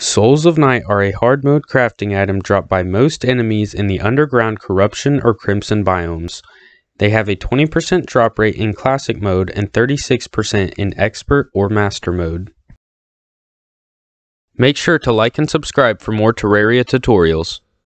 Souls of Night are a hard mode crafting item dropped by most enemies in the underground Corruption or Crimson biomes. They have a 20% drop rate in Classic mode and 36% in Expert or Master mode. Make sure to like and subscribe for more Terraria tutorials.